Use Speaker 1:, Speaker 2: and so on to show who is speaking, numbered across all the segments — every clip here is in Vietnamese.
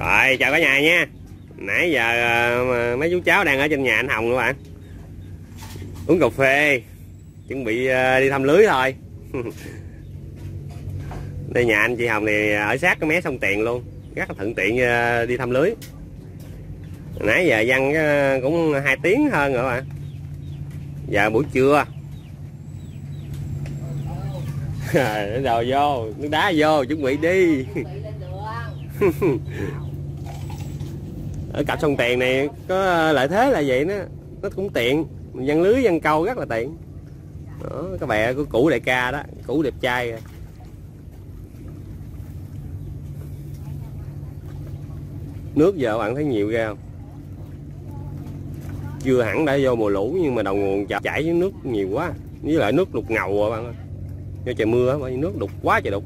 Speaker 1: Rồi chào cả nhà nha. Nãy giờ ờ, mấy chú cháu đang ở trên nhà anh Hồng các bạn Uống cà phê Chuẩn bị ờ, đi thăm lưới thôi. Đây nhà anh chị Hồng thì ở sát cái mé sông Tiền luôn Rất là thuận tiện ờ, đi thăm lưới. Nãy giờ văn cũng 2 tiếng hơn rồi bạn Giờ buổi trưa. Rồi vô, nước đá vô, chuẩn bị đi ở cặp sông tiền này có ờ, lợi thế là vậy đó. Nó cũng tiện. Mình dân lưới dân câu rất là tiện. Đó, các bè của cũ đại ca đó. Cũ đẹp trai kìa. nước giờ bạn thấy nhiều ra không? Chưa hẳn đã vô mùa lũ nhưng mà đầu nguồn chảy chảy với nước nhiều quá. Với lại nước đục ngầu rồi bạn ơi. Do trời mưa á, bởi nước đục quá trời đục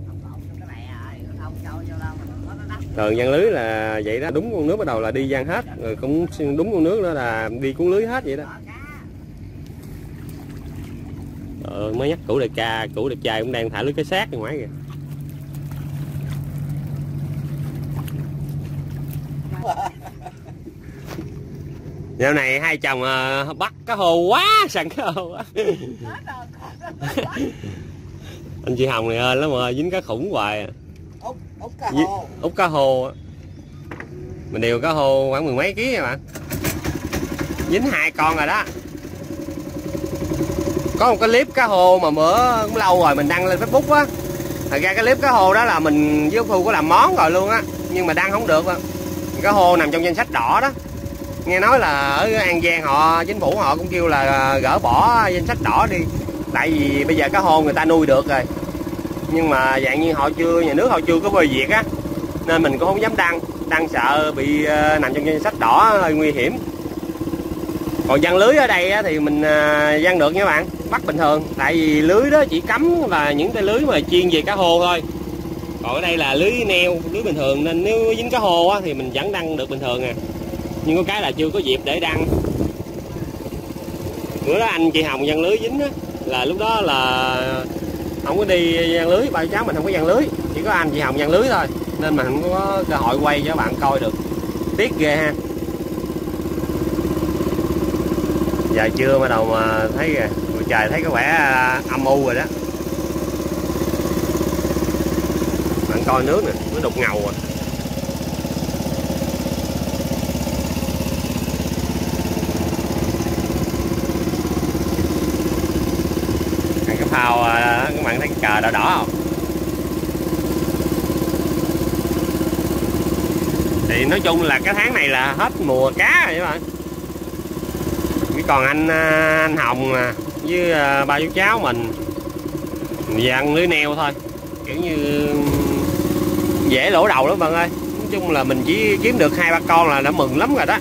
Speaker 1: thường gian lưới là vậy đó. Đúng con nước bắt đầu là đi gian hết. Rồi cũng đúng con nước đó là đi cuốn lưới hết vậy đó. Ờ, mới nhắc củ đại ca củ đẹp trai cũng đang thả lưới cái xác ở ngoài kìa. Dạo này hai chồng ờ, bắt cá hồ quá sẵn cá hồ quá. Anh chị Hồng này ơi lắm rồi dính cá khủng hoài à
Speaker 2: út cá hồ.
Speaker 1: út cá hồ. Mình điều cá hồ khoảng mười mấy ký nha bạn. Dính hai con rồi đó. Có một cái clip cá hồ mà bữa cũng lâu rồi mình đăng lên facebook á. Thật ra cái clip cá hồ đó là mình với ông thu có làm món rồi luôn á nhưng mà đăng không được á. Cá hồ nằm trong danh sách đỏ đó. Nghe nói là ở an giang họ chính phủ họ cũng kêu là gỡ bỏ danh sách đỏ đi. Tại vì bây giờ cá hồ người ta nuôi được rồi nhưng mà dạng như họ chưa nhà nước họ chưa có về việc á nên mình cũng không dám đăng. Đăng sợ bị ờ, nằm trong danh sách đỏ hơi nguy hiểm. Còn giăng lưới ở đây á, thì mình ờ, giăng được nha bạn bắt bình thường. Tại vì lưới đó chỉ cấm là những cái lưới mà chuyên về cá hồ thôi. Còn ở đây là lưới neo lưới bình thường nên nếu dính cá hồ á, thì mình vẫn đăng được bình thường à. Nhưng có cái là chưa có dịp để đăng. Bữa đó anh chị hồng giăng lưới dính á là lúc đó là không có đi gian lưới, ba cháu mình không có gian lưới. Chỉ có anh chị hồng gian lưới thôi. Nên mình không có cơ hội quay cho các bạn coi được. Tiếc ghê ha. Giờ trưa bắt đầu mà thấy kìa trời thấy có vẻ à, âm u rồi đó. Bạn coi nước nè, nó đục ngầu rồi Ăn cái phao à, các bạn thấy cái cờ đỏ đỏ không thì nói chung là cái tháng này là hết mùa cá rồi các bạn. Chỉ còn anh à, anh Hồng à, với à, ba chú cháu mình. Về ăn lưới neo thôi. Kiểu như dễ lỗ đầu lắm bạn ơi. Nói chung là mình chỉ kiếm được hai ba con là đã mừng lắm rồi đó.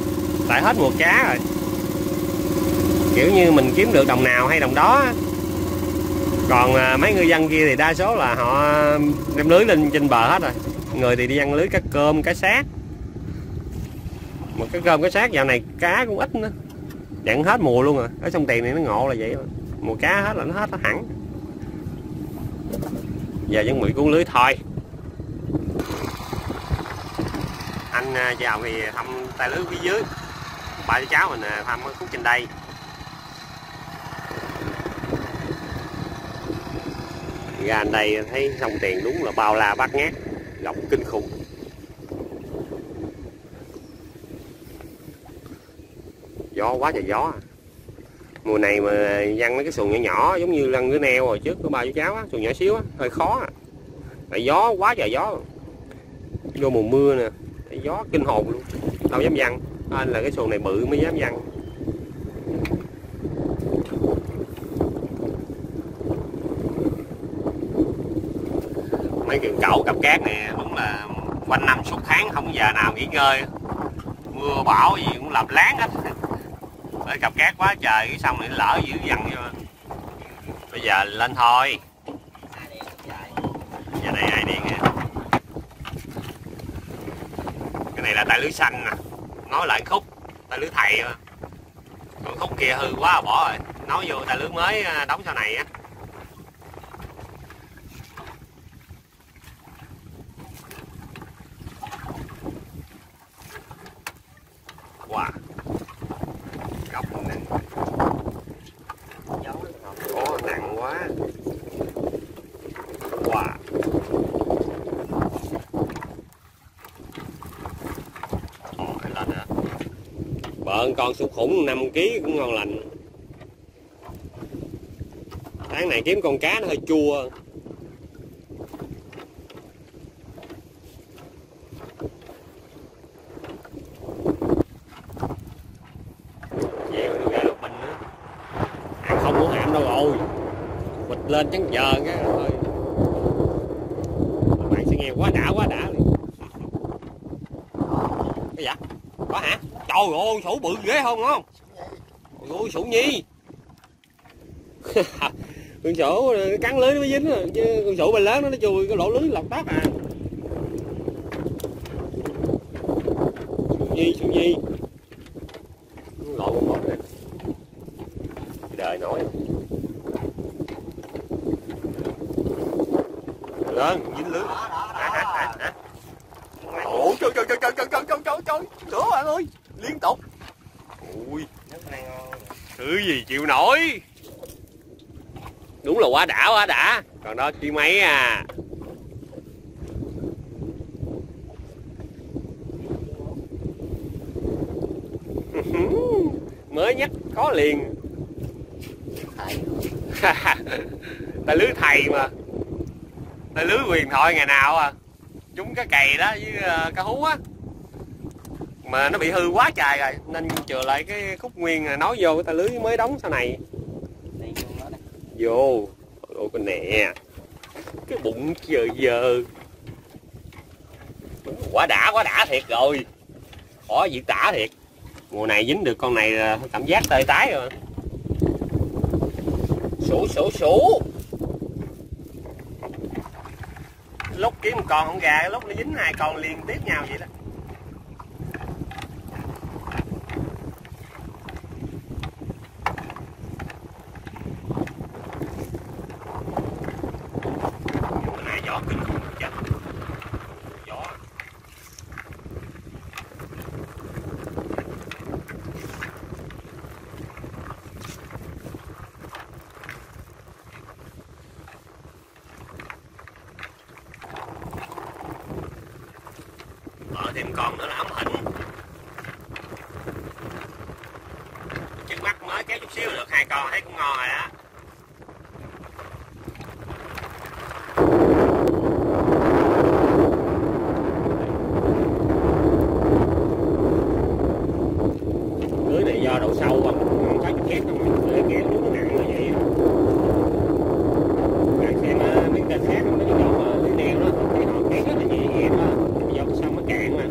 Speaker 1: Tại hết mùa cá rồi. Kiểu như mình kiếm được đồng nào hay đồng đó còn à, mấy ngư dân kia thì đa số là họ đem lưới lên trên bờ hết rồi. Người thì đi ăn lưới cá cơm cá sát mà cái cơm cá sát dạo này cá cũng ít nữa. Dặn hết mùa luôn rồi. Ở sông tiền này nó ngộ là vậy mùa cá hết là nó hết nó hẳn. Giờ chuẩn bị cuốn lưới thôi. Anh vào chào thì thăm tay lưới phía dưới. Ba cháu mình à, thăm cái khúc trên đây. Ra anh đây thấy sông tiền đúng là bao la bát ngát rộng kinh khủng. Gió quá trời gió à. mùa này mà văng mấy cái xuồng nhỏ nhỏ giống như lăn cái neo rồi trước của ba chú cháu á, xuồng nhỏ xíu á, hơi khó à. Tại gió quá trời gió. Vô mùa mưa nè, thấy gió kinh hồn luôn, đâu dám văng. Anh là cái xuồng này bự mới dám văng. Mấy cần cẩu cặp cát này đúng là quanh năm suốt tháng không giờ nào nghỉ ngơi. Mưa bão gì cũng làm láng hết. Bởi cặp cát quá trời, cái xong này lỡ dữ dằn vô. Bây giờ lên thôi. Giờ này ai điện nè cái này là tay lưới xanh nè. Nói lại khúc tay lưới thầy mà còn khúc kia hư quá, bỏ rồi. Nói vô tay lưới mới à, đóng sau này á. Quả, cọc nè Ồ, nặng quá. Quả, nữa bợn con sụt khủng 5 kg cũng ngon lành. Tháng này kiếm con cá nó hơi chua Dèo nó ra lúc bình nữa Ăn không muốn hạm đâu rồi Bịch lên chắn giờ cái thôi. Bạn sẽ nghe quá đã quá đã Cái gì Có hả? Trời ơi, sủ bự ghê không không? Ôi ôi, sủ nhi con sủ ờ, cắn lưới nó mới dính rồi chứ con sủ bên lớn nó nó chui cái lỗ lưới lọt tóc à. Sủ Nhi sủ Nhi lội một nè. Đời nổi. Lớn dính lưới ủa, trời trời trời trời trời trời trời trời trời. Nữa bạn ơi, liên tục. Ui. Thứ gì chịu nổi? Đúng là quá đã quá đã. Còn đó, chi mấy à? Mới nhắc có liền. Thầy ta lưới thầy mà ta lưới quyền thoại ngày nào à. Chúng cái cày đó với uh, cá hú á. Mà nó bị hư quá trời rồi nên chừa lại cái khúc nguyên nói vô cái ta lưới mới đóng sau này. Vô ôi con nè. Cái bụng giờ giờ. Quá đã quá đã thiệt rồi. Khó diễn tả thiệt. Mùa này dính được con này là cảm giác tơi tái rồi. Sủ sủ sủ lúc kiếm một con không gà, lúc nó dính hai con liên tiếp nhau vậy đó gió kinh khủng chết gió mở thêm con nữa là ấm hình trước mắt mới kéo chút xíu được hai con thấy cũng ngon rồi đó giờ do độ sâu không không có chút không lưới két nó nặng là vậy. Bạn xem uh, miếng khác nó cái chỗ mà lưới neo đó. Thấy họ kéo rất là nhẹ nhẹ đó. Do cái nó cạn mà.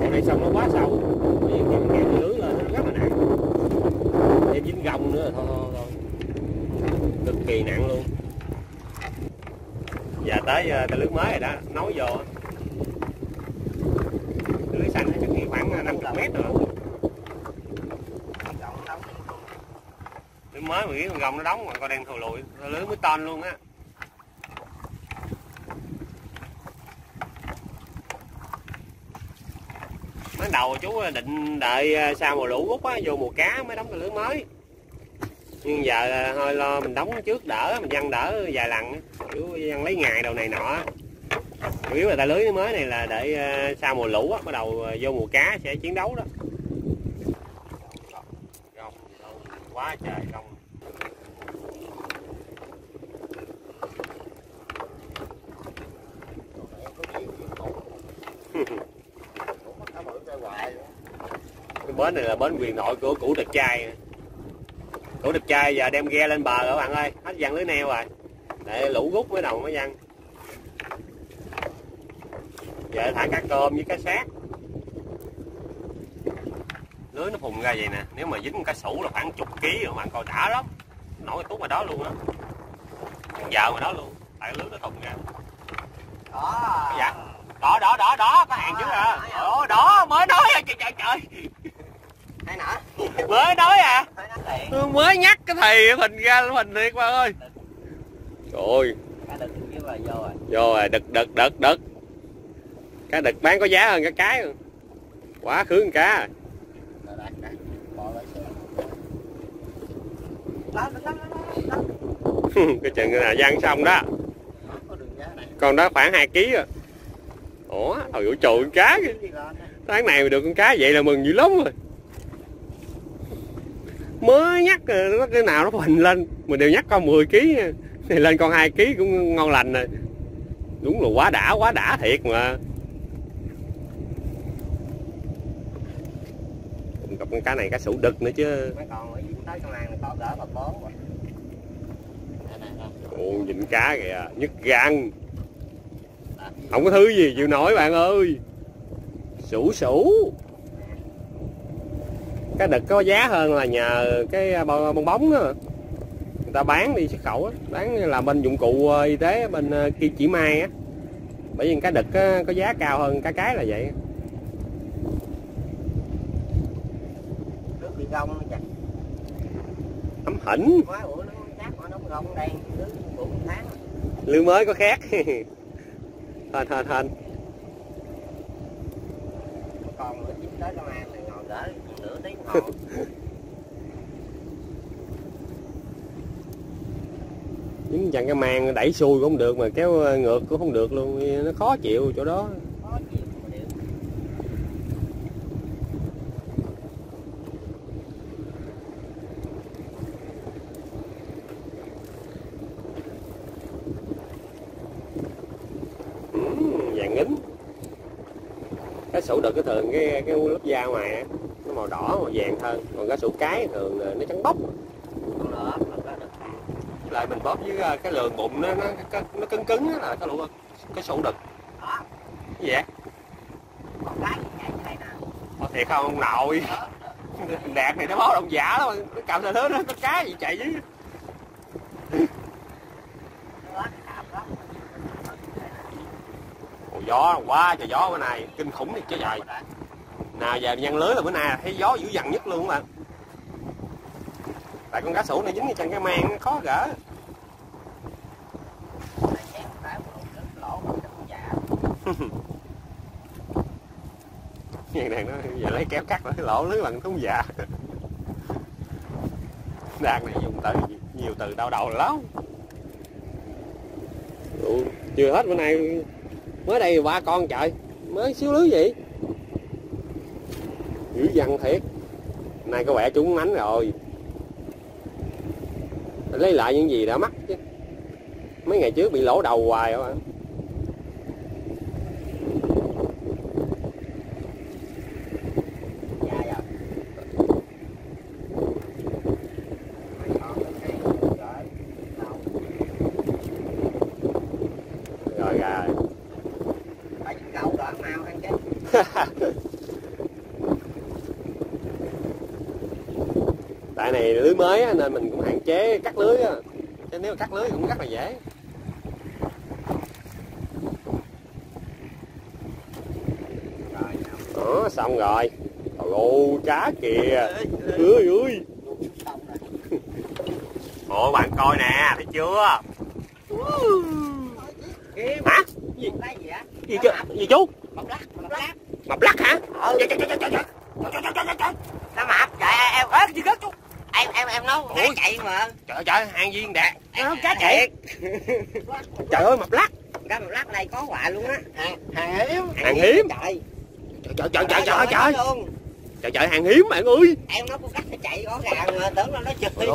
Speaker 1: Cái này xong nó quá sâu. Bởi vì mình kéo lưới lên nó rất là nặng. Thêm dính gông nữa là thôi thôi thôi. Cực kỳ nặng luôn. Giờ tới uh, cái lưới mới rồi đó. Nối vô lưới xanh nó chắc khoảng 50 mét rồi lưới nó đóng mà còn đang thù lụi lưới mới ton luôn á. Mới đầu chú định đợi à, sau mùa lũ rút á, vô mùa cá mới đóng cái lưới mới. Nhưng giờ à, hơi thôi lo mình đóng trước đỡ, mình văng đỡ vài lần chú văng lấy ngày đầu này nọ chủ yếu là ta lưới mới này là để à, sau mùa lũ á, bắt đầu vô mùa cá sẽ chiến đấu đó. Quá trời gông cái bến này là bến quyền nội của củ đực trai củ đực trai giờ đem ghe lên bờ rồi các bạn ơi. Hết văng lưới neo rồi. Để lũ rút mới đầu mới văng. Giờ thả cá cơm với cá sát lưới nó phùng ra vậy nè. Nếu mà dính cá sủ là khoảng chục ký rồi bạn coi đã lắm. Nổi tút ngoài đó luôn á. Giờ ngoài đó luôn. Tại lưới nó thùng ra. Đó. Dạ. Đó đó đó đó. Có hàng chứ à? Đó, đó mới nói. Trời trời trời mới nói à? Tôi mới nhắc cái thầy hình ra hình thiệt bạn ơi. Trời. Ơi
Speaker 2: cá đực chứ là vô rồi
Speaker 1: vô rồi đực đực đực đực. Cá đực bán có giá hơn cá cái. Rồi. quá khứ con cá.
Speaker 3: Rồi,
Speaker 1: cái chừng là gian xong đó. Con đó khoảng 2 kg à. Ủa hồi ủa trời con cá kìa. Tháng này mà được con cá vậy là mừng dữ lắm rồi mới nhắc nó cái nào nó phình lên mình đều nhắc con 10 kg thì lên con 2 kg cũng ngon lành rồi. Đúng là quá đã quá đã thiệt mà. Gặp con cá này cá sủ đực nữa chứ.
Speaker 3: Mấy con ở tới này có rồi.
Speaker 1: Ồ nhìn cá kìa nhức gan. Không có thứ gì chịu nổi bạn ơi. Sủ sủ cái đực có giá hơn là nhờ cái bong bong bóng đó. Người ta bán đi xuất khẩu á bán là bên dụng cụ ờ, y tế bên ờ, kia chỉ mai á. Bởi vì cái đực có giá cao hơn cá cái là vậy
Speaker 3: Nước bị gông nó chặt.
Speaker 1: ấm hỉnh. Lưới mới có khác. Hên hên hên
Speaker 3: Còn ở dưới tới công an này ngồi gỡ nửa
Speaker 1: những chặn cái mang đẩy xuôi cũng không được mà kéo ngược cũng không được luôn. Nó khó chịu chỗ đó.
Speaker 3: Khó chịu.
Speaker 1: Ừ, vàng cái sủ đực cái thường cái cái lớp da ngoài á, màu đỏ màu vàng hơn. Còn cái sủ cái thường là nó trắng bóc. Lại mình bóp với ờ, cái lường bụng nó nó nó cứng cứng là cái lũ cái sủ đực. Cái gì vậy?
Speaker 3: Còn cái gì vậy đây nè.
Speaker 1: Ồ, thiệt không? Ông nội. Đạt này nó báo động giả lắm. Cái cầm ra thứ nó có cá gì chạy chứ gió quá trời gió bữa nay. Kinh khủng thiệt chứ trời nào giờ nhân lưới là bữa nay thấy gió dữ dằn nhất luôn mà tại con cá sủ này dính trên cái mang khó gỡ.
Speaker 3: Này
Speaker 1: này nó giờ lấy kéo cắt nó lỗ lưới bằng thúng dạ Đạt này dùng từ nhiều từ đau đầu lắm. Ủa, chưa hết bữa nay mới đây ba con trời mới xíu lưới vậy dữ dằn thiệt. Nay có vẻ trúng mánh rồi. Lấy lại những gì đã mắc chứ. Mấy ngày trước bị lỗ đầu hoài không ạ
Speaker 3: Dạ dạ. Mấy con cái rồi. Đâu.
Speaker 1: rồi ra rồi
Speaker 3: Phải dính gậu đỡ mau ăn chứ.
Speaker 1: tại này lưới mới á, nên mình cũng hạn chế cắt lưới á. chứ nếu mà cắt lưới cũng rất là dễ. Đó xong rồi. Ồ cá kìa. Ơi ơi. Ồ bạn coi nè thấy chưa? Hả?
Speaker 3: Gì? Gì
Speaker 1: gì gì chú?
Speaker 3: Mập lắc, mập lắc.
Speaker 1: mập lắc hả?
Speaker 3: Ừ.
Speaker 1: Trời, trời, trời, trời, trời. Trời, trời, trời, trời, trời.
Speaker 3: Nó mập. Dạ em ế gì đó chú. Em em em nấu
Speaker 1: Ui.
Speaker 3: cá chạy mà.
Speaker 1: trời trời hàng viên đạt nó cá thiệt trời ơi mập lắc
Speaker 3: Cá mập lắc này có hoài luôn á. Hàng hàng hiếm.
Speaker 1: Hàng hiếm.
Speaker 3: Trời.
Speaker 1: trời trời trời trời trời trời trời trời hàng hiếm bạn ơi
Speaker 3: Em nói con cắt nó chạy rõ ràng mà tưởng là nó chụp đi.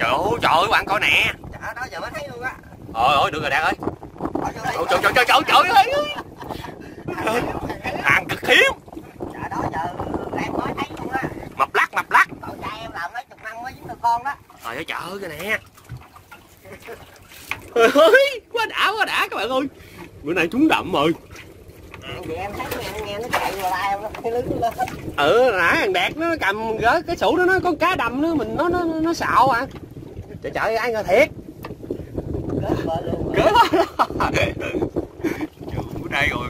Speaker 1: Trời ơi trời ơi bạn coi nè
Speaker 3: Trời đó giờ mới thấy luôn á.
Speaker 1: ôi ôi được rồi đạt ơi
Speaker 3: đây.
Speaker 1: Trời trời trời trời trời ơi
Speaker 3: hàng
Speaker 1: cực hiếm
Speaker 3: Trời đó giờ em mới thấy luôn á.
Speaker 1: mập lắc mập lắc
Speaker 3: Tổ cha em làm mấy chục năm mới dính được con đó.
Speaker 1: trời ơi ơi cái nè Trời ơi quá đã quá đã các bạn ơi. Bữa nay trúng đậm rồi.
Speaker 3: Vậy em thấy nghe, nghe nó chạy vào tay em nó cái lưới nó lên.
Speaker 1: ừ nãy thằng đạt nó cầm gỡ cái sủ đó nó có cá đầm nữa mình nó nó nó xạo à. Trời trời ơi, ai ngờ thiệt. Trời, bữa nay rồi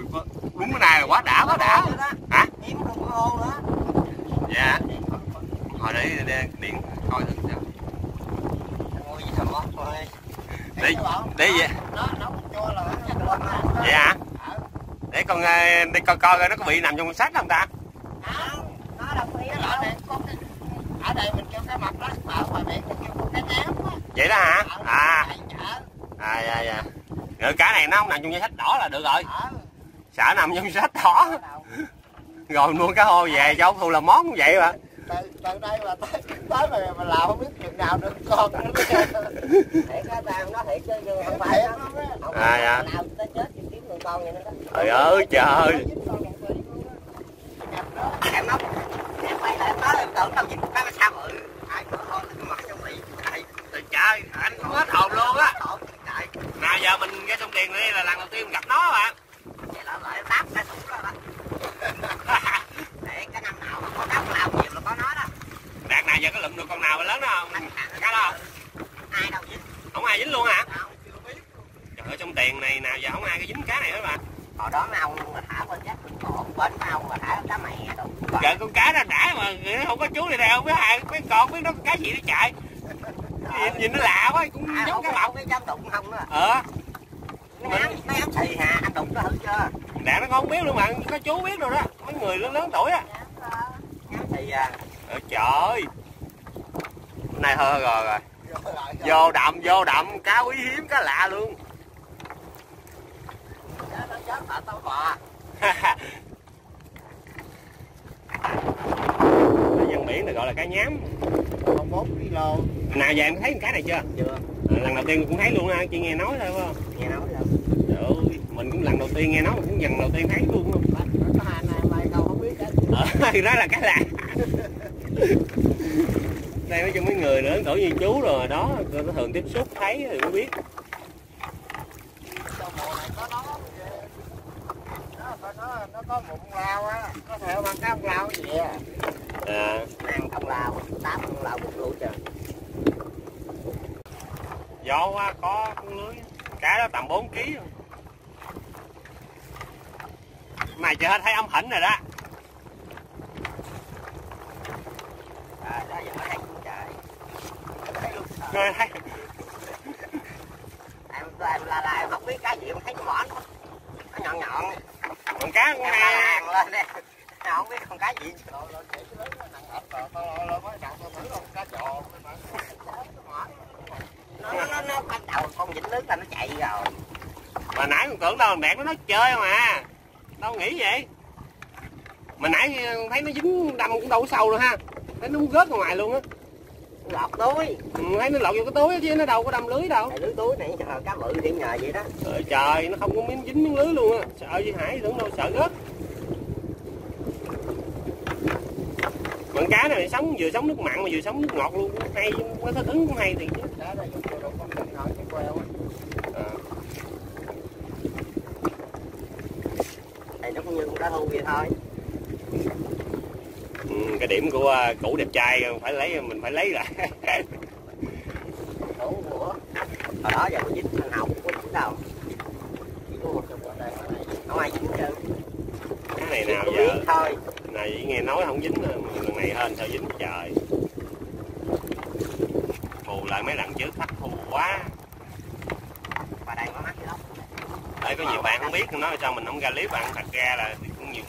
Speaker 1: đúng bữa nay là quá đã quá đã. Hả? Dạ hồi đấy để điện coi thử sao để để
Speaker 3: gì
Speaker 1: vậy? Hả? Để con ờ, để coi coi nó có bị nằm trong sách không ta? Vậy đó hả? À. à dạ dạ. Rồi cá này nó không nằm trong danh sách đỏ là được rồi. Xả nằm trong sách đỏ. Rồi mua cá hô về cháu thu là món cũng vậy mà
Speaker 2: từ từ đây mà tới tới mà mà làm không biết chừng nào được con nữa
Speaker 3: thiệt á tao nói thiệt chứ không phải
Speaker 2: á.
Speaker 3: Không
Speaker 1: À, dạ.
Speaker 3: nào tới chết thì kiếm người con vậy đó.
Speaker 1: Trời ơi trời
Speaker 3: em nóc em quay lại em tưởng đâu dính mà sao bự ai cửa thôi cái mặt trong bị chạy
Speaker 1: trời trời anh cũng hết hồn luôn á. Nào giờ mình ra sông tiền đây là lần đầu tiên mình gặp nó bạn.
Speaker 3: Vậy là lại đáp cái thủ đó đó để cái năm nào mà có đáp nào nhiều là có nó đó
Speaker 1: nào giờ có lụm được con nào lớn đó không? Cá đó không?
Speaker 3: ai đâu dính.
Speaker 1: Không ai dính luôn hả?
Speaker 3: Biết
Speaker 1: trời ơi trong tiền này nào giờ không ai có dính cá này hết mà
Speaker 3: hồi đó mấy ông mà thả bên bên cổ bên mấy ông mà thả cá mè đâu
Speaker 1: trời con cá nó đã mà không có chú này đây không biết hai biết con biết nó cá gì nó chạy. Nhìn, nhìn nó lạ quá cũng
Speaker 3: à,
Speaker 1: giống
Speaker 3: không
Speaker 1: cá
Speaker 3: không biết dám đụng không đó
Speaker 1: ờ.
Speaker 3: Mấy ám xì hà anh đụng nó thử chưa?
Speaker 1: Đã nó không biết luôn mà có chú biết rồi đó mấy người lớn lớn tuổi á.
Speaker 3: Ám xì à
Speaker 1: Trời trời nay hơi rồi rồi. Vô đậm vô đậm cá quý hiếm cá lạ luôn. Dân biển này gọi là cá nhám.
Speaker 2: Còn 4 kg
Speaker 1: Nào giờ em thấy con cá này chưa?
Speaker 3: Chưa.
Speaker 1: À, Lần đầu tiên cũng thấy luôn á Chỉ nghe nói thôi phải không?
Speaker 3: Nghe nói
Speaker 1: Trời ơi Mình cũng lần đầu tiên nghe nói Mình cũng lần đầu tiên thấy luôn không
Speaker 2: có hai này mày không không biết cái
Speaker 1: Ờ thì đó là cá lạ Đây nói cho mấy người lớn tuổi như chú rồi đó Nó thường tiếp xúc thấy thì mới biết.
Speaker 2: Trong mùa này có nó nó có nó nó có mụn lao á có thể bằng cái ông lao gì à.
Speaker 1: À,
Speaker 3: ăn không lao tám không lao một lũ trời
Speaker 1: Gió quá có con lưới Cá đó tầm 4 kg Mày chưa thấy ống hỉnh rồi đó
Speaker 3: à đó giờ nó hay cũng trời
Speaker 1: rồi thấy.
Speaker 3: Em em la la em không biết cái gì em thấy cái mỏ nó nó nhọn nhọn
Speaker 1: con cá hai
Speaker 3: làng lên đây. Không biết con cái gì.
Speaker 2: Nó cá
Speaker 3: nó nó bắt đầu con vịnh nước là nó chạy rồi.
Speaker 1: Mà nãy con tưởng đâu mẹ nó nói chơi mà. Đâu nghĩ vậy? Mà nãy thấy nó dính đâm cũng đâu có sâu rồi ha. Thấy nó muốn rớt ra ngoài luôn á
Speaker 3: lọt túi.
Speaker 1: Ừ, thấy nó lọt vô cái túi chứ nó đâu có đâm lưới đâu.
Speaker 3: Lưới túi này chờ cá bự đi nhờ vậy đó.
Speaker 1: Trời trời nó không có miếng dính miếng lưới luôn á. Sợ với hải tưởng đâu sợ rớt. Con cá này sống vừa sống nước mặn mà vừa sống nước ngọt luôn. Hay quá thích ứng cũng hay thì chứ.
Speaker 2: Á.
Speaker 1: À.
Speaker 3: thì nó cũng như con cá thu vậy thôi
Speaker 1: cái điểm của à, cũ đẹp trai phải lấy mình phải lấy lại.
Speaker 3: Đủ của hồi đó giờ mình dính thằng học có dính đâu. Chỉ có một đây. Không ai dính trơn
Speaker 1: cái này nào
Speaker 3: có
Speaker 1: giờ?
Speaker 3: thôi.
Speaker 1: Này nghe nói không dính mà lần này hên sao dính trời. Bù lại mấy lần trước thất thù quá.
Speaker 3: Và đây có
Speaker 1: có nhiều bạn không biết nói sao mình không ra clip bạn thật ra là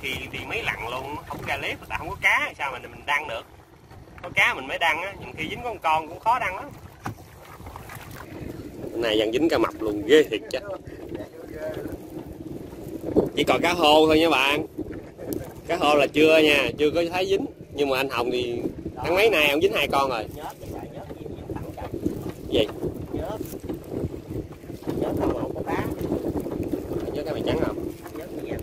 Speaker 1: thì thì mấy lặn luôn không ra clip người ta không có cá, sao mà mình đăng được? Có cá mình mới đăng á nhiều khi dính con con cũng khó đăng lắm. Này dần dính cá mập luôn, ghê thiệt chứ. Chỉ còn cá hô thôi nha bạn. Cá hô là chưa nha, chưa có thấy dính. Nhưng mà anh hồng thì, tháng mấy nay ông dính hai con rồi.
Speaker 3: Gì gì tặng trời
Speaker 1: gì
Speaker 3: nhớ nhớ tao một con cá
Speaker 1: nhớ cái mày trắng không
Speaker 3: nhớ gì vậy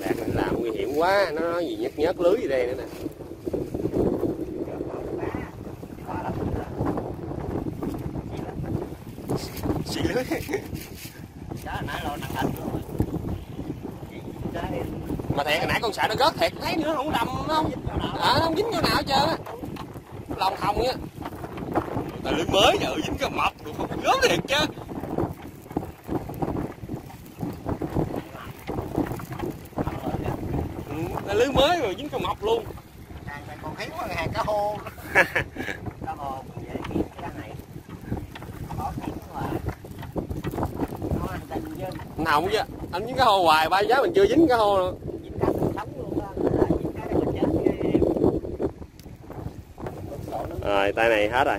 Speaker 1: đạt mình làm nguy hiểm quá nó nói gì nhớt nhớt lưới gì đây nữa nè. Xì lưới. Mà thiệt hồi nãy con sợ nó rớt thiệt thấy nữa không đâm nó không? À, nó không dính chỗ nào hết trơn á. Lòng hồng á. Là lưới mới giờ dính cái mập rồi không? Rớt thiệt chứ ừ, là lưới mới rồi dính cái mập luôn
Speaker 2: hàng này còn thiếu hơn hàng cá hô
Speaker 3: cá hồ cũng vậy kiếm cái này có kiếm mà có anh tin chứ
Speaker 1: nào không chứ anh dính cái hô hoài ba giá mình chưa dính cái hô nữa rồi tay này hết rồi.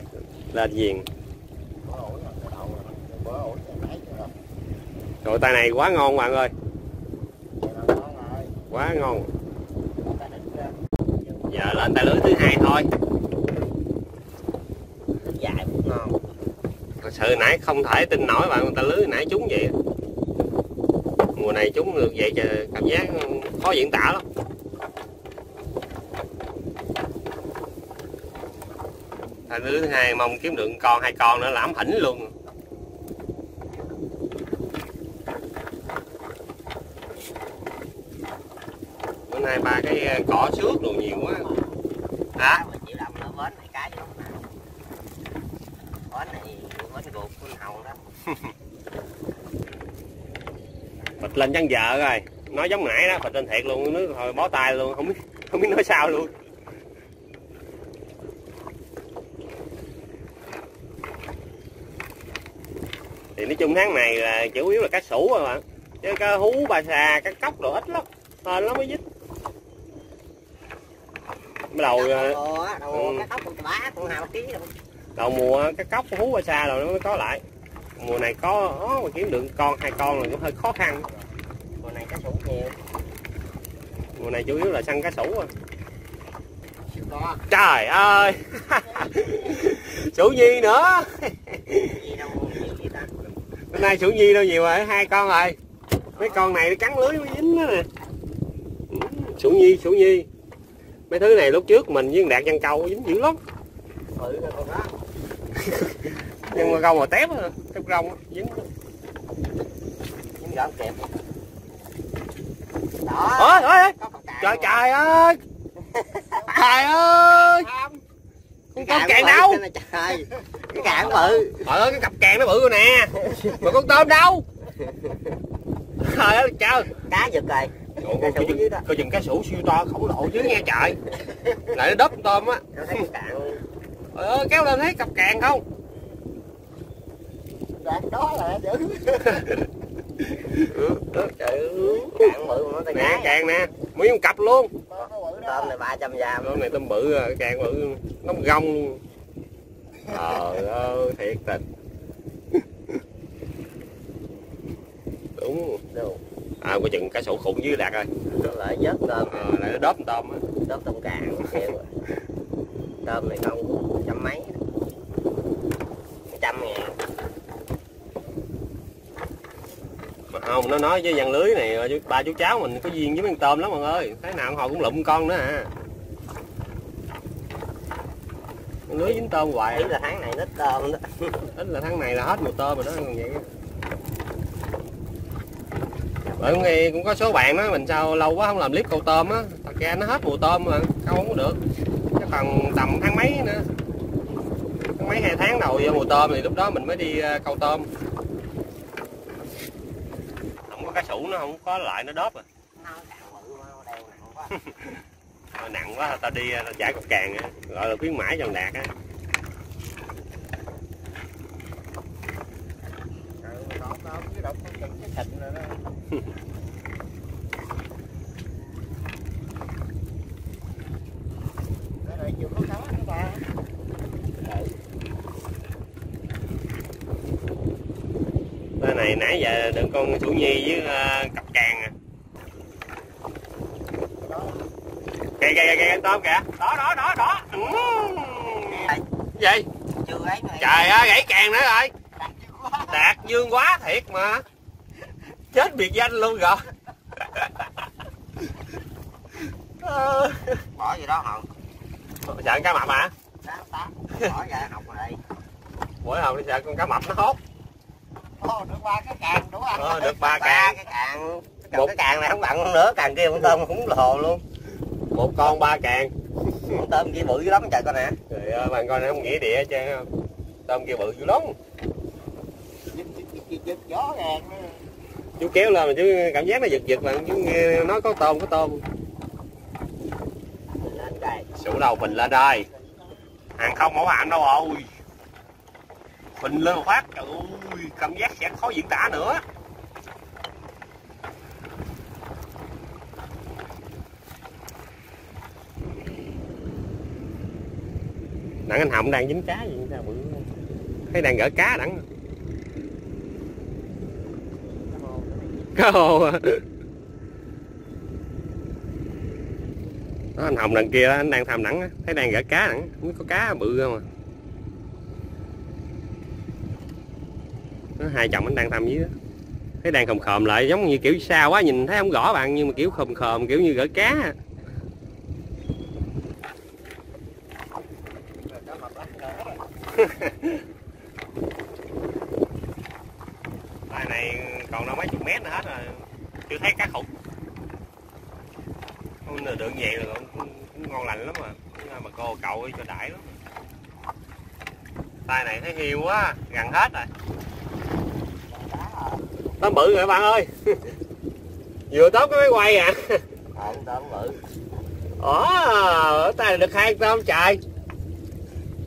Speaker 1: Lên viền
Speaker 2: rồi
Speaker 1: tay này quá ngon bạn ơi. Quá ngon. Giờ lên tay lưới thứ hai thôi.
Speaker 3: Dài cũng ngon.
Speaker 1: Thật sự nãy không thể tin nổi bạn người ta lưới nãy trúng vậy mùa này chúng được vậy cảm giác khó diễn tả lắm. Thằng thứ hai, mong kiếm được con hai con nữa làm hỉnh luôn. Bữa nay ba cái ờ, cỏ xước đồ nhiều quá hả
Speaker 3: cá mà chịu động nữa bến này cá vô nào bến này bến ruột của hồng đó
Speaker 1: bịch lên chăn vợ rồi. Nói giống nãy đó bịch lên thiệt luôn nước hồi bó tay luôn không biết không biết nói sao luôn. Thì nói chung tháng này là chủ yếu là cá sủ rồi bạn. Chứ cá hú ba sa cá cóc đồ ít lắm. Hên lắm mới dính. Bắt đầu
Speaker 3: đầu
Speaker 1: mùa cá cóc hú ba sa rồi nó mới có lại. Mùa này có mà kiếm được con hai con là cũng hơi khó khăn
Speaker 3: mùa này cá sủ nhiều
Speaker 1: mùa này chủ yếu là săn cá sủ à trời ơi. Sủ nhi nữa. Bữa nay sủ nhi đâu nhiều rồi? Hai con rồi. Mấy con này nó cắn lưới mới dính đó nè. Sủ nhi sủ nhi. Mấy thứ này lúc trước mình với đạt văn câu dính dữ lắm. Nhưng mà câu mà tép tép rong dính
Speaker 3: những gọn kẹp đó
Speaker 1: ôi
Speaker 3: cạn
Speaker 1: trời trời ơi. Trời ơi. Con con càng
Speaker 3: bự.
Speaker 1: đâu?
Speaker 3: Trời cái cạn bự.
Speaker 1: Trời ơi cái cặp càng nó bự rồi nè. Mà con tôm đâu? Trời ơi trời
Speaker 3: cá giật rồi.
Speaker 1: Ủa,
Speaker 3: Cá
Speaker 1: coi chừng,
Speaker 3: dưới
Speaker 1: cá sủ siêu to khổng lồ chứ nghe trời. Lại nó đớp con tôm á. Trời ơi kéo lên thấy cặp càng không?
Speaker 2: Đạt đó là dữ
Speaker 3: trời ơi cạn bự mà nó tay
Speaker 1: nè càng nè. Mấy con cặp luôn.
Speaker 2: Tôm đó
Speaker 3: tôm này 300 gram.
Speaker 1: Con này tôm bự à càng bự. Nó gông luôn. Trời ơi thiệt tình. Đúng.
Speaker 3: Đâu
Speaker 1: à coi chừng cá sủ khủng dưới đạt rồi
Speaker 3: lại vớt tôm.
Speaker 1: À, lại nó đớp tôm á.
Speaker 3: Đốt tôm rồi. tôm này không trăm mấy. Trăm ngàn
Speaker 1: mà không nó nói với văn lưới này chứ ba chú cháu mình có duyên với mấy con tôm lắm mọi ơi. Thế nào họ cũng lụm con nữa à. Lưới dính tôm hoài
Speaker 3: ý
Speaker 1: à.
Speaker 3: là tháng này nít tôm đó.
Speaker 1: Ít là tháng này là hết mùa tôm rồi đó còn vậy bởi cũng nghe cũng có số bạn nói mình sao lâu quá không làm clip câu tôm á. Thật ra nó hết mùa tôm mà câu không có được. Chắc còn tầm tháng mấy nữa. Tháng mấy hai tháng đầu vô mùa tôm thì lúc đó mình mới đi ờ, câu tôm không có cá sủ nó không có lại nó đớp à.
Speaker 3: Nó mà nặng quá.
Speaker 1: Thôi nặng quá tao đi tao trả cọc càng gọi là khuyến mãi cho thằng đạt á.
Speaker 2: Ừ, đọt đọt với đọt con chừng cái thịt rồi đó Cái này chưa có cá nữa ta
Speaker 1: Cái này nãy giờ được con chủ nhi với ờ, cặp càng à. Kìa kìa kìa tôm kìa đó đó đó đó. Ừ. gì?
Speaker 3: Chưa ấy
Speaker 1: trời ơi gãy càng nữa rồi.
Speaker 2: Đạt
Speaker 1: dương quá thiệt mà. Chết biệt danh luôn rồi.
Speaker 3: Bỏ gì đó hòn
Speaker 1: sợ cá mập hả?
Speaker 3: Tám tám bỏ ra học rồi. Đây
Speaker 1: mỗi hôm đi sợ con cá mập nó hốt
Speaker 2: Được ba cái càng đủ ăn
Speaker 1: ờ, được ba càng.
Speaker 3: cái cạn
Speaker 1: Một-
Speaker 3: cái càng này không bằng nữa càng kia con tôm cũng lồ luôn.
Speaker 1: Một con ba càng.
Speaker 3: Con tôm kia bự dữ lắm trời con nè
Speaker 1: trời ơi bạn coi nó không nghĩa địa chứ không? Tôm kia bự dữ lắm.
Speaker 2: Giật gió gàn nữa.
Speaker 1: Chú kéo lên mà chú cảm giác nó giật giật bạn chú nghe nói có tôm có tôm. Sủ đầu mình lên đây. Hàng không mẫu hạm đâu rồi phình lên một phát trời ơi cảm giác sẽ khó diễn tả nữa. Đặng anh hồng đang dính cá gì sao bự thấy đang gỡ cá đặng. Cá hồ đó anh hồng đằng kia đó, anh đang thầm đẳng thấy đang gỡ cá đặng. Không biết có cá bự không à. Hai chồng anh đang thầm dưới đó thấy đang khom khom lại giống như kiểu xa quá nhìn thấy không rõ bạn nhưng mà kiểu khom khom kiểu như gỡ cá. Bài này còn đâu mấy chục mét nữa hết rồi chưa thấy cá khủng. Không được đường vậy là cũng, cũng ngon lành lắm mà mà cô cậu cho đại lắm. Tay này thấy hiu quá gần hết rồi tôm bự rồi bạn ơi. Vừa tốt cái máy quay à.
Speaker 3: Ờ tôm bự.
Speaker 1: Ủa ở tay được hai tôm trời.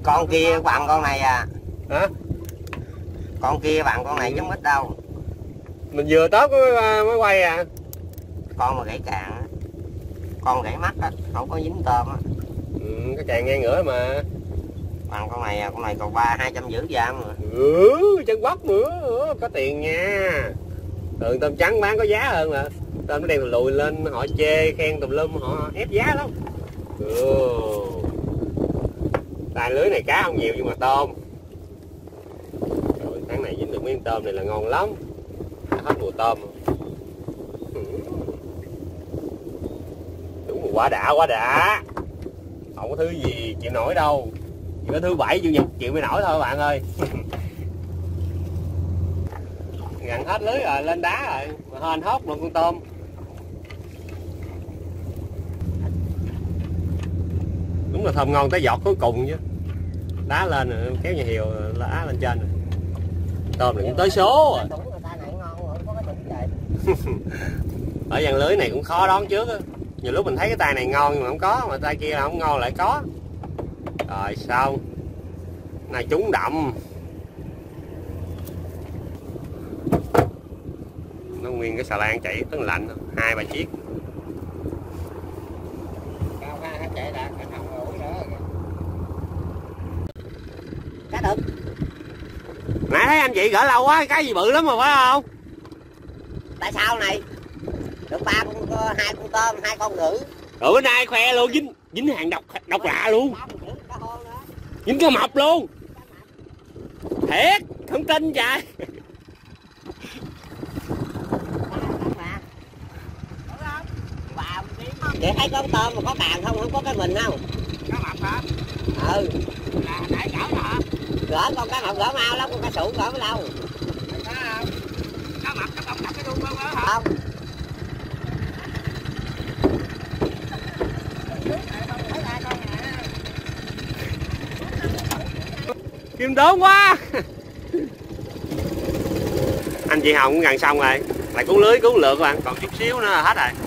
Speaker 3: Con kia bằng con này à.
Speaker 1: Hả?
Speaker 3: Con kia bằng con này giống ít đâu.
Speaker 1: Mình vừa tốt cái máy, quay à.
Speaker 3: Con mà gãy cạn á. con gãy mắt á không có dính tôm á.
Speaker 1: Ừ, cái càng ngang ngửa mà.
Speaker 3: Bằng con này à con này còn ba hai trăm giữ giam rồi
Speaker 1: ừ chân bóc nữa có tiền nha thường tôm trắng bán có giá hơn mà. Tôm nó đen lùi lên, họ chê khen tùm lum, họ ép giá lắm. Ừ. tay lưới này cá không nhiều nhưng mà tôm. Rồi tháng này dính được miếng tôm này là ngon lắm. Hết mùa tôm. Đúng là quá đã quá đã. Không có thứ gì chịu nổi đâu. Chỉ có thứ bảy, chủ nhật, chịu mới nổi thôi, bạn ơi. gần hết lưới rồi lên đá rồi. Mà hên hốt luôn con tôm. Đúng là thơm ngon tới giọt cuối cùng chứ. Đá lên rồi kéo nhà hiều lá lên trên rồi. Tôm này cũng tới số rồi. Ở dàn lưới này cũng khó đón trước á. Nhiều lúc mình thấy cái tay này ngon nhưng mà không có mà tay kia là không ngon lại có. Rồi xong. Này trúng đậm nguyên cái xà lan chạy rất lạnh hai ba chiếc.
Speaker 3: Cá đực.
Speaker 1: Nãy thấy anh chị gỡ lâu quá cái gì bự lắm mà phải không?
Speaker 3: Tại sao này? Được ba con hai con tôm hai con ngữ.
Speaker 1: Ừ bữa nay khoe luôn dính dính hàng độc độc lạ luôn. Dính cá mập luôn. Thiệt không tin trời
Speaker 3: Chị thấy con tôm mà có càng không, không có cái mình không?
Speaker 2: cá mập hả?
Speaker 3: Ừ,
Speaker 2: là đại cỡ hả?
Speaker 3: Gỡ con cá mập gỡ mau lắm, con cá sụ gỡ mới lâu.
Speaker 2: Cá cá mập nó không đập cái đuôi không hả?
Speaker 3: Không,
Speaker 1: kim đốn quá. Anh chị hồng cũng gần xong rồi. Lại cuốn lưới cuốn lượt các bạn còn chút xíu nữa là hết rồi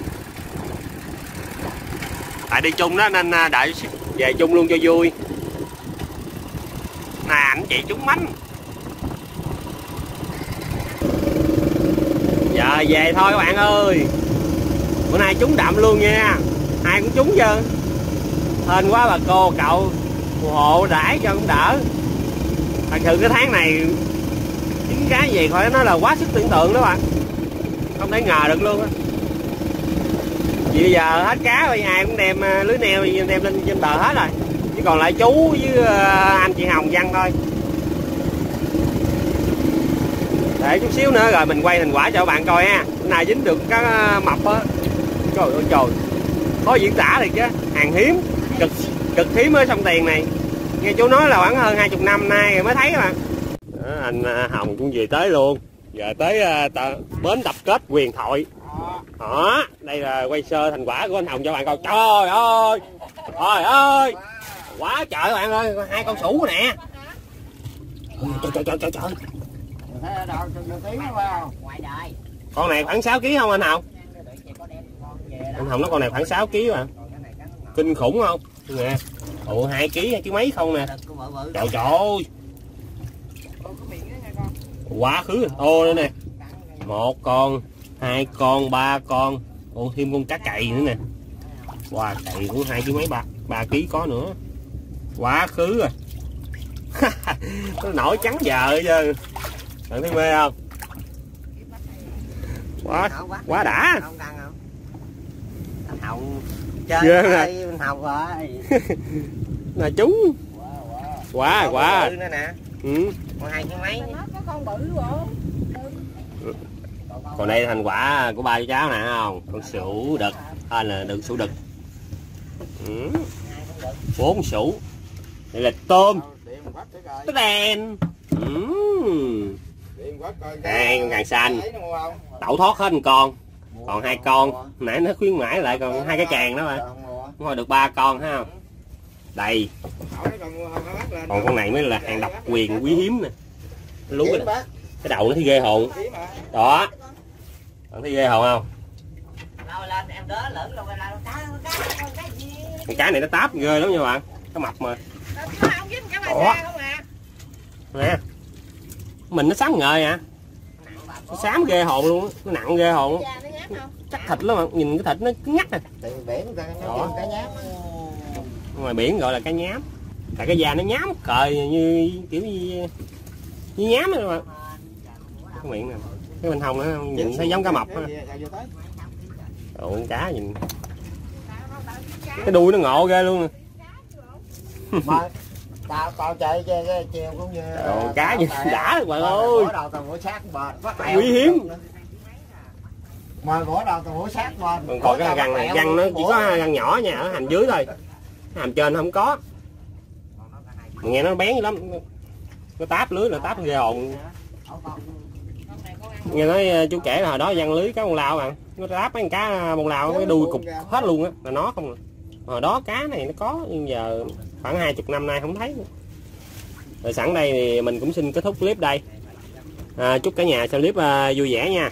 Speaker 1: tại đi chung đó, nên à, đợi về chung luôn cho vui. Nè, ảnh chị trúng mánh. Giờ về thôi các bạn ơi. Bữa nay trúng đậm luôn nha. Ai cũng trúng chưa hên quá bà cô, cậu, phù hộ đãi cho cũng đỡ. Thật sự cái tháng này chính cái gì khỏi nó là quá sức tưởng tượng đó bạn. Không thể ngờ được luôn á bây giờ hết cá rồi ai cũng đem à, lưới neo đem lên trên bờ hết rồi. Chỉ còn lại chú với à, anh chị hồng văn thôi. Để chút xíu nữa rồi mình quay thành quả cho các bạn coi ha. Bữa nay dính được cá mập á. Trời ơi trời. Khó diễn tả được chứ. Hàng hiếm cực cực hiếm ở sông tiền này. Nghe chú nói là khoảng hơn hai chục năm nay rồi mới thấy mà. đó, anh à, hồng cũng về tới luôn. Giờ tới bến tập kết quyền thoại đó đây là quay sơ thành quả của anh hồng cho bạn coi. Trời ơi! Trời ơi! Quá trời bạn ơi hai con sủ nè. Trời trời trời trời trời con này khoảng 6 kg không anh hồng? Anh hồng nói con này khoảng 6 kg mà. Kinh khủng không? Nè ồ hai kg hai kg mấy không nè. Trời trời ơi. Quá khứ. Ô nữa nè. Một con hai con ba con. Ô thêm con cá cày nữa nè. Wow cày cũng hai kg mấy ba ba kg có nữa. Quá khứ rồi. Nó nổi trắng vợ chứ bạn thấy mê không? Quá quá. đã.
Speaker 3: Hồng chơi hồng rồi
Speaker 1: là chúng. Quá quá.
Speaker 3: nữa nè.
Speaker 1: Ừ.
Speaker 3: con hai cái mấy
Speaker 2: nó có con bự không
Speaker 1: còn đây thành quả của ba chú cháu nè không? Con sủ đực. Hay là đực sủ đực. Ừ. Bốn sủ. Đây là tôm.
Speaker 2: Điện quất cái
Speaker 1: đèn con càng xanh. Tẩu thoát hết một con. Còn hai con. Nãy nó khuyến mãi lại còn hai cái càng đó mà.
Speaker 2: Còn
Speaker 1: được ba con ha không? Đây.
Speaker 2: Còn
Speaker 1: con này mới là hàng độc quyền quý hiếm nè. Lú cái, cái đầu nó thì ghê hồn. Đó bạn thấy ghê hồn không?
Speaker 3: Con cái gì?
Speaker 1: Con cá này nó táp ghê lắm nha bạn. Nó mập mà.
Speaker 2: Nó không kiếm cá bà
Speaker 1: Ủa?
Speaker 2: à?
Speaker 1: Nè. Mình nó sáng ngời à? Nó xám ghê hồn luôn á, nó nặng ghê hồn chắc thịt lắm mà. Nhìn cái thịt nó cứng ngắt à.
Speaker 2: Cá nháp
Speaker 1: ngoài biển gọi là cá nhám. Tại cái da nó nhám cời như kiểu như như nhám rồi mà cái miệng nè cái bên hông nó nhìn thấy giống cá mập á. Ồ, con cá nhìn. Cái đuôi nó ngộ ghê luôn
Speaker 2: tao tao chạy chiều cũng như
Speaker 1: Ồ, cá
Speaker 2: tao
Speaker 1: đã bạn ơi.
Speaker 2: đầu tao mũi sát tèo
Speaker 1: Quý hiếm.
Speaker 2: mà bữa đầu tao mũi sát bền.
Speaker 1: Còn cái răng này răng nó chỉ có răng nhỏ nha ở hàm dưới thôi. Hàm trên không có. Mà nghe nó bén dữ lắm. Nó táp lưới là táp ghê hồn nghe nói ờ, chú kể là hồi đó văn lưới cá bông lao bạn. Nó táp mấy con cá ờ, bông lao cái đuôi cục hết luôn á là nó không. Hồi đó cá này nó có nhưng giờ khoảng hai chục năm nay không thấy nữa. rồi sẵn đây thì mình cũng xin kết thúc clip đây. À, chúc cả nhà xem clip uh, vui vẻ nha.